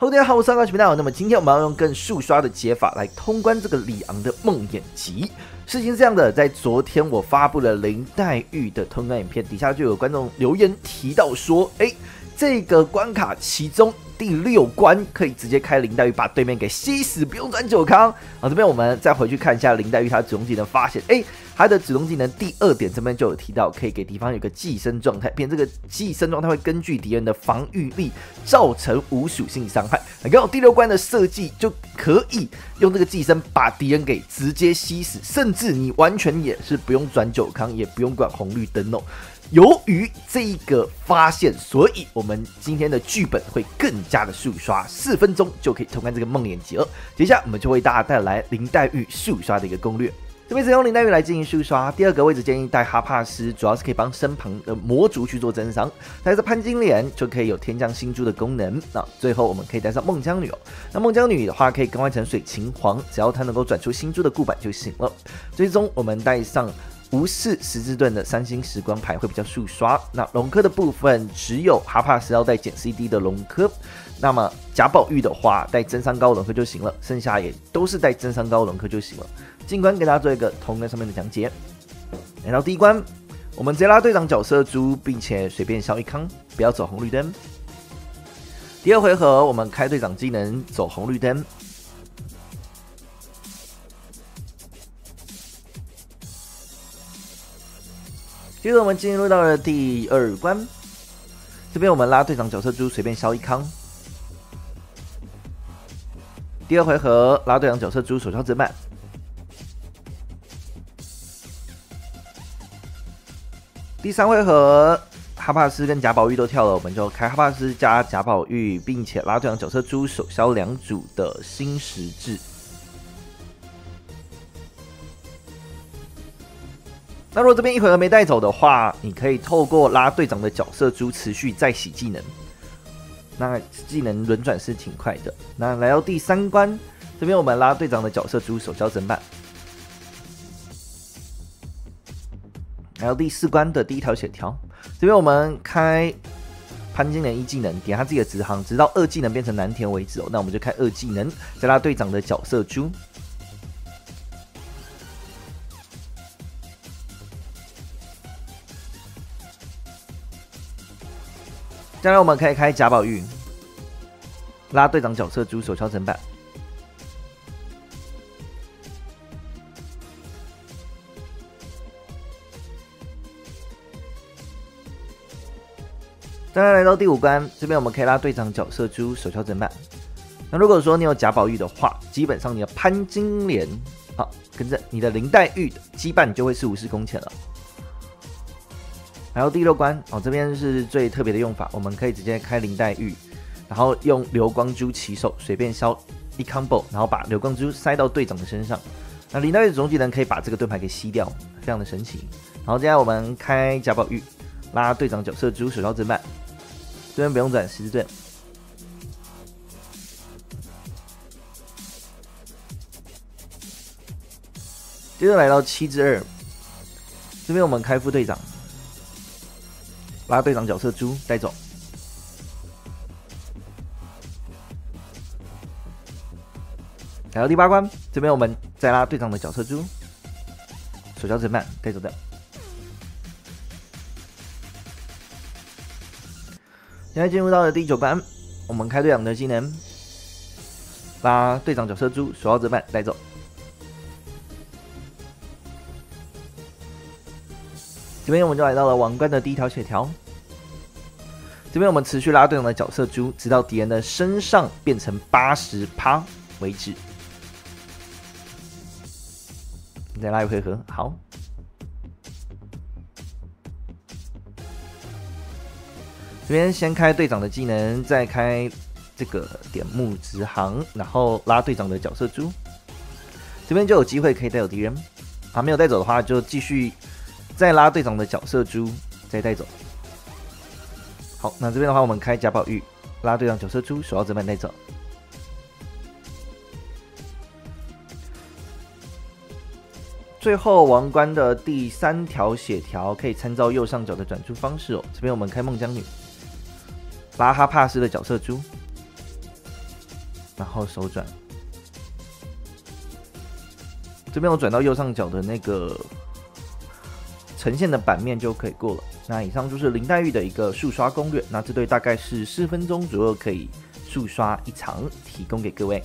Hello，大家好，我是高奇频道。那么今天我们要用更速刷的解法来通关这个里昂的梦魇集。事情是这样的，在昨天我发布了林黛玉的通关影片，底下就有观众留言提到说，哎，这个关卡其中第六关可以直接开林黛玉把对面给吸死，不用转九康。好，这边我们再回去看一下林黛玉她主动技能，发现，哎。她的主动技能第二点这边就有提到，可以给敌方有个寄生状态，变这个寄生状态会根据敌人的防御力造成无属性伤害。你看我第六关的设计就可以用这个寄生把敌人给直接吸死，甚至你完全也是不用转九康，也不用管红绿灯哦。由于这一个发现，所以我们今天的剧本会更加的速刷，四分钟就可以通关这个梦魇集了。接下来我们就为大家带来林黛玉速刷的一个攻略。这边使用林黛玉来进行速刷。第二个位置建议带哈帕斯，主要是可以帮身旁的魔族去做增伤。带着潘金莲就可以有天降新珠的功能。那最后我们可以带上孟姜女哦。那孟姜女的话可以更换成水晴皇，只要她能够转出新珠的固板就行了。最终我们带上无视十字盾的三星时光牌会比较速刷。那龙科的部分只有哈帕斯要带减 CD 的龙科。那么贾宝玉的话带真三高龙科就行了，剩下也都是带真三高龙科就行了。进关给大家做一个通关上面的讲解。来到第一关，我们直接拉队长角色猪，并且随便消一康，不要走红绿灯。第二回合，我们开队长技能走红绿灯。接着我们进入到了第二关，这边我们拉队长角色猪，随便消一康。第二回合拉队长角色猪，手枪直板。第三回合，哈帕斯跟贾宝玉都跳了，我们就开哈帕斯加贾宝玉，并且拉队长角色猪手消两组的新实质。那如果这边一回合没带走的话，你可以透过拉队长的角色猪持续再洗技能，那技能轮转是挺快的。那来到第三关，这边我们拉队长的角色猪手交整板。来到第四关的第一条血条，这边我们开潘金莲一技能，点他自己的直航，直到二技能变成蓝田为止哦。那我们就开二技能，再拉队长的角色猪。将来我们可以开贾宝玉，拉队长角色猪手敲成板。再来来到第五关，这边我们可以拉队长角色猪手敲整板。那如果说你有贾宝玉的话，基本上你的潘金莲，好，跟着你的林黛玉的羁绊就会是无视攻潜了。然后第六关，哦，这边是最特别的用法，我们可以直接开林黛玉，然后用流光珠起手，随便消一 combo，然后把流光珠塞到队长的身上。那林黛玉的总技能可以把这个盾牌给吸掉，非常的神奇。然后接下来我们开贾宝玉，拉队长角色猪手敲整板。这边不用转十字盾。接着来到七之二，这边我们开副队长，拉队长角色猪带走。来到第八关，这边我们再拉队长的角色猪，手交整板带走的。现在进入到了第九关，我们开队长的技能，把队长角色猪手要折板带走。这边我们就来到了王冠的第一条血条。这边我们持续拉队长的角色猪，直到敌人的身上变成八十趴为止。再拉一回合，好。这边先开队长的技能，再开这个点木直航，然后拉队长的角色猪，这边就有机会可以带走敌人。啊，没有带走的话，就继续再拉队长的角色猪，再带走。好，那这边的话，我们开贾宝玉，拉队长角色猪，手到这边带走。最后王冠的第三条血条可以参照右上角的转出方式哦。这边我们开孟姜女。拉哈帕斯的角色猪，然后手转，这边我转到右上角的那个呈现的版面就可以过了。那以上就是林黛玉的一个速刷攻略，那这对大概是四分钟左右可以速刷一场，提供给各位。